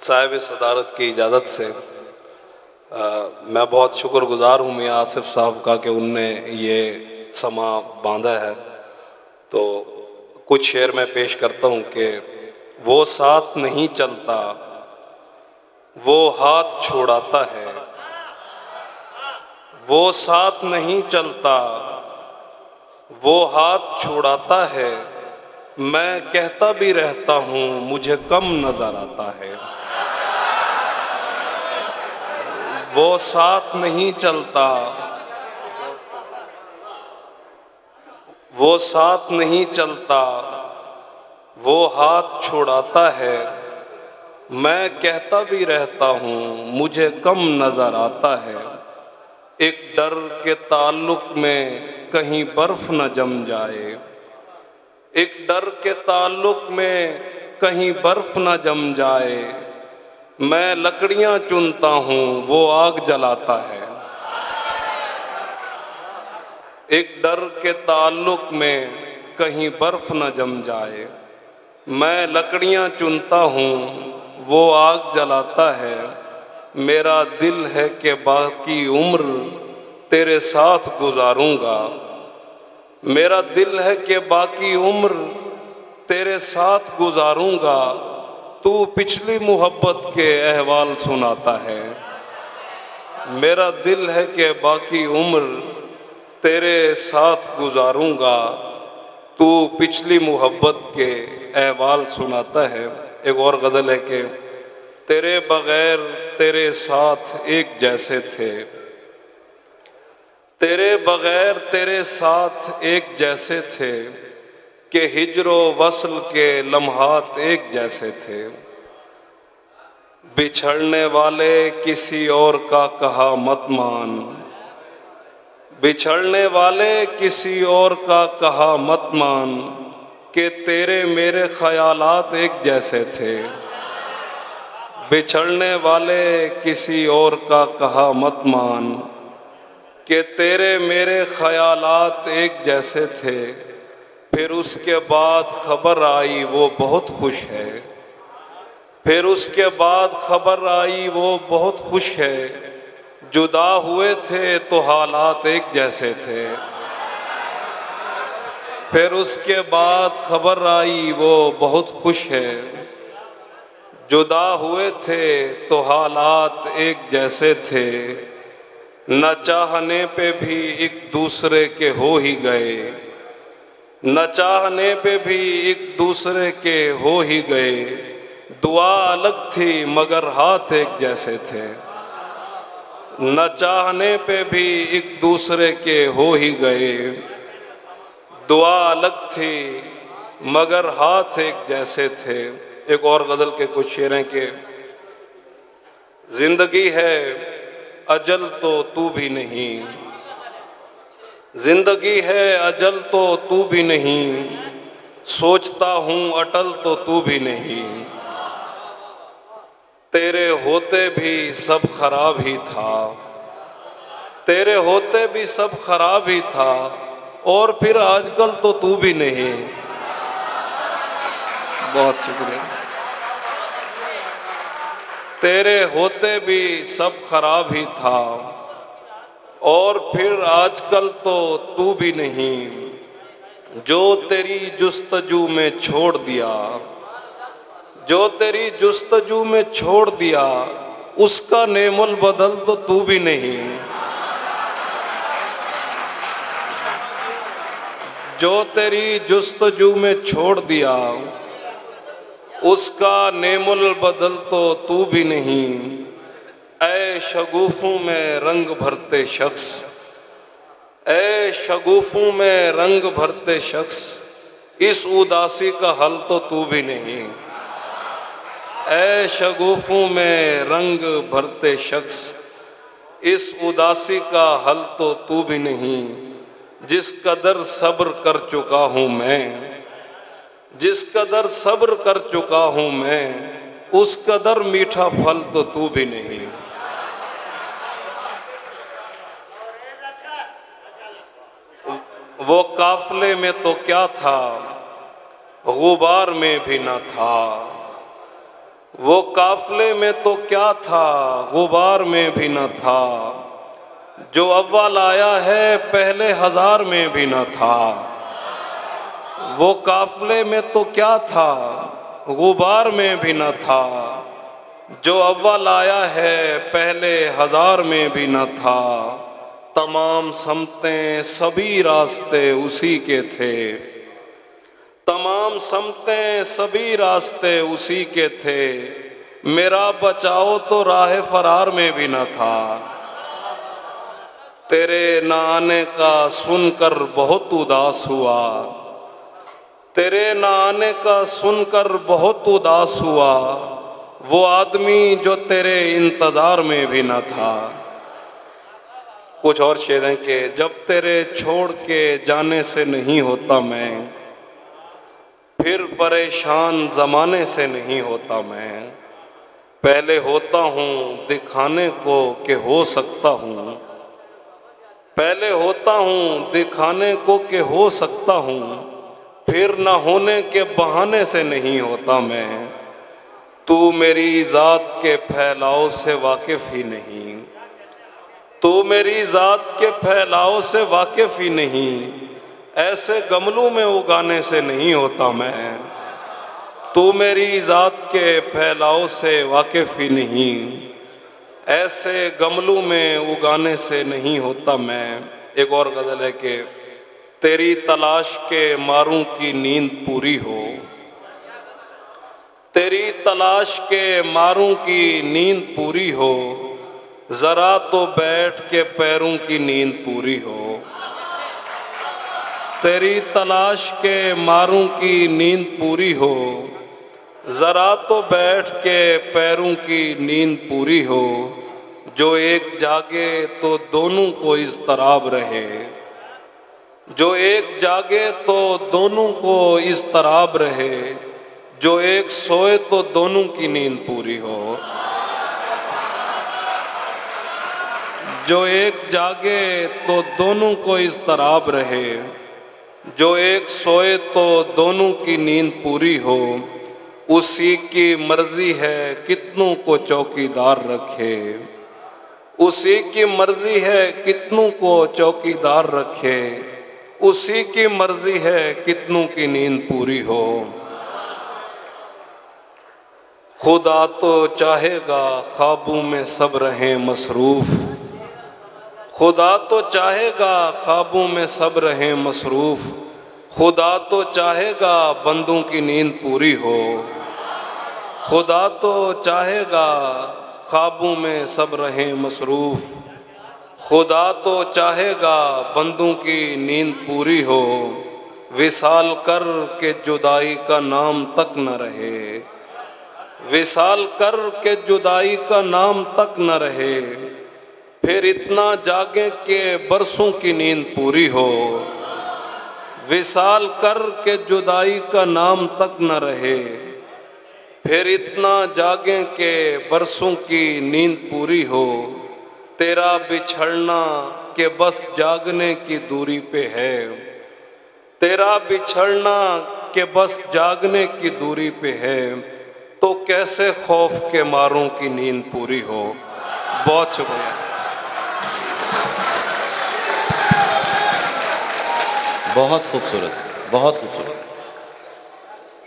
साहिब सदारत की इजाज़त से आ, मैं बहुत शुक्रगुजार हूँ मियाँ आसिफ साहब का कि उनने ये समा बांधा है। तो कुछ शेर मैं पेश करता हूँ कि वो साथ नहीं चलता वो हाथ छोड़ाता है वो साथ नहीं चलता वो हाथ छोड़ाता है मैं कहता भी रहता हूँ मुझे कम नज़र आता है। वो साथ नहीं चलता। वो साथ नहीं चलता। वो हाथ छोड़ाता है। मैं कहता भी रहता हूँ, मुझे कम नज़र आता है। एक डर के ताल्लुक में कहीं बर्फ़ न जम जाए। एक डर के ताल्लुक में कहीं बर्फ़ न जम जाए। मैं लकड़ियाँ चुनता हूँ, वो आग जलाता है। एक डर के ताल्लुक में कहीं बर्फ़ न जम जाए। मैं लकड़ियाँ चुनता हूँ, वो आग जलाता है। मेरा दिल है कि बाकी उम्र तेरे साथ गुजारूँगा। मेरा दिल है कि बाकी उम्र तेरे साथ गुजारूँगा। तू पिछली मोहब्बत के अहवाल सुनाता है। मेरा दिल है कि बाकी उम्र तेरे साथ गुजारूँगा। तू पिछली मोहब्बत के अहवाल सुनाता है। एक और गज़ल है कि तेरे बगैर तेरे साथ एक जैसे थे। तेरे बगैर तेरे साथ एक जैसे थे। कि हिजरो वसल के लम्हात एक जैसे थे। बिछड़ने वाले किसी और का कहा मत मान। बिछड़ने वाले किसी और का कहा मत मान कि तेरे मेरे ख्यालात एक जैसे थे। बिछड़ने वाले किसी और का कहा मत मान कि तेरे मेरे ख्यालात एक जैसे थे। फिर उसके बाद खबर आई, वो बहुत खुश है। फिर उसके बाद खबर आई, वो बहुत खुश है। जुदा हुए थे तो हालात एक जैसे थे। फिर उसके बाद खबर आई, वो बहुत खुश है। जुदा हुए थे तो हालात एक जैसे थे। न चाहने पे भी एक दूसरे के हो ही गए। न चाहने पे भी एक दूसरे के हो ही गए। दुआ अलग थी, मगर हाथ एक जैसे थे। न चाहने पे भी एक दूसरे के हो ही गए। दुआ अलग थी, मगर हाथ एक जैसे थे। एक और गज़ल के कुछ शेर हैं कि, ज़िंदगी है, अजल तो तू भी नहीं। ज़िंदगी है अजल तो तू भी नहीं, सोचता हूँ अटल तो तू भी नहीं। तेरे होते भी सब खराब ही था, तेरे होते भी सब खराब ही था, और फिर आजकल तो तू भी नहीं। बहुत शुक्रिया। तेरे होते भी सब खराब ही था और फिर आजकल तो तू भी नहीं, जो तेरी जुस्तजू में छोड़ दिया, जो तेरी जुस्तजू में छोड़ दिया, उसका नेमुल बदल तो तू भी नहीं। जो तेरी जुस्तजू में छोड़ दिया, उसका नेमुल बदल तो तू भी नहीं। ऐ शगुफों में रंग भरते शख्स, ऐ शगुफों में रंग भरते शख्स, इस उदासी का हल तो तू भी नहीं। ऐ शगुफों में रंग भरते शख्स, इस उदासी का हल तो तू भी नहीं। जिस कदर सब्र कर चुका हूँ मैं, जिस कदर सब्र कर चुका हूँ मैं, उस कदर मीठा फल तो तू भी नहीं। वो काफले में तो क्या था? गुबार में भी न था। वो काफले में तो क्या था? गुबार में भी न था। जो अव्वल आया है, पहले हज़ार में भी न था। वो काफले में तो क्या था? गुबार में भी न था। जो अव्वल आया है, पहले हज़ार में भी न था। तमाम समतें सभी रास्ते उसी के थे। तमाम समतें सभी रास्ते उसी के थे। मेरा बचाओ तो राह फरार में भी न था। तेरे न आने का सुनकर बहुत उदास हुआ। तेरे न आने का सुनकर बहुत उदास हुआ। वो आदमी जो तेरे इंतज़ार में भी न था। कुछ और शेर हैं कि जब तेरे छोड़ के जाने से नहीं होता मैं, फिर परेशान ज़माने से नहीं होता मैं। पहले होता हूँ, दिखाने को कि हो सकता हूँ। पहले होता हूँ, दिखाने को कि हो सकता हूँ। फिर न होने के बहाने से नहीं होता मैं। तू मेरी ज़ात के फैलाव से वाकिफ़ ही नहीं। तू मेरी ज़ात के फैलाव से वाकिफ़ ही नहीं। ऐसे गमलों में उगाने से नहीं होता मैं। तो मेरी ज़ात के फैलाव से वाकिफ़ ही नहीं। ऐसे गमलों में उगाने से नहीं होता मैं। एक और गज़ल है कि, तेरी तलाश के मारूं की नींद पूरी हो। तेरी तलाश के मारूं की नींद पूरी हो। ज़रा तो बैठ के पैरों की नींद पूरी हो। तेरी तलाश के मारों की नींद पूरी हो। ज़रा तो बैठ के पैरों की नींद पूरी हो। जो एक जागे तो दोनों को इस तराब रहे। जो एक जागे तो दोनों को इस तराब रहे। जो एक सोए तो दोनों की नींद पूरी हो। जो एक जागे तो दोनों को इस तराब रहे। जो एक सोए तो दोनों की नींद पूरी हो। उसी की मर्ज़ी है कितनों को चौकीदार रखे। उसी की मर्ज़ी है कितनों को चौकीदार रखे। उसी की मर्ज़ी है कितनों की नींद पूरी हो। खुदा तो चाहेगा ख्वाबों में सब रहें मसरूफ़। खुदा तो चाहेगा ख्वाबों में सब रहें मसरूफ़। खुदा तो चाहेगा बंदों की नींद पूरी हो। खुदा तो चाहेगा ख्वाबों में सब रहें मसरूफ़। खुदा तो चाहेगा बंदों की नींद पूरी हो। विशाल कर के जुदाई का नाम तक न रहे। विशाल कर के जुदाई का नाम तक न रहे। फिर इतना जागे के बरसों की नींद पूरी हो। विशाल कर के जुदाई का नाम तक न रहे। फिर इतना जागे के बरसों की नींद पूरी हो। तेरा बिछड़ना के बस जागने की दूरी पे है। तेरा बिछड़ना के बस जागने की दूरी पे है। तो कैसे खौफ के मारों की नींद पूरी हो। बहुत शुक्रिया। बहुत खूबसूरत बहुत खूबसूरत।